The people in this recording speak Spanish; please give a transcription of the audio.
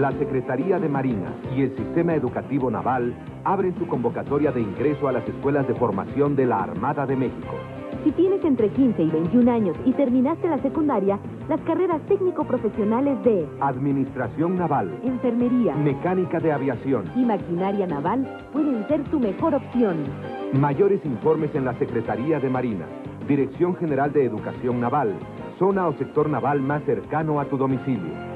La Secretaría de Marina y el Sistema Educativo Naval abren su convocatoria de ingreso a las escuelas de formación de la Armada de México. Si tienes entre 15 y 21 años y terminaste la secundaria, las carreras técnico-profesionales de Administración Naval, enfermería Mecánica de Aviación. y maquinaria naval pueden ser tu mejor opción. Mayores informes en la Secretaría de Marina, Dirección General de Educación Naval, zona o sector naval más cercano a tu domicilio.